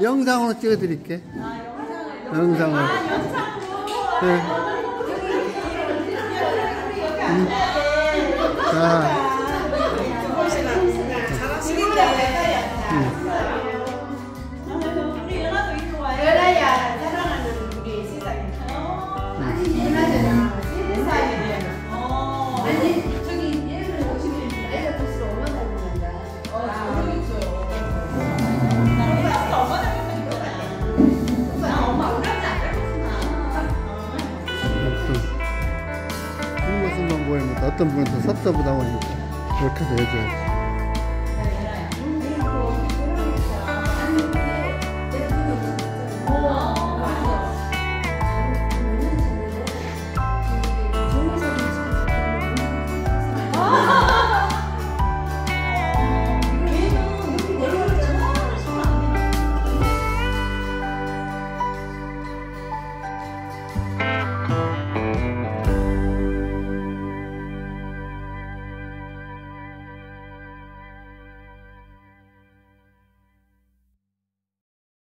영상으로 찍어드릴게. 영상으로. 네. 음. 자. 보이면 어떤 분은 또 섭섭하다고 하니까. 그렇게 해서 해줘야지.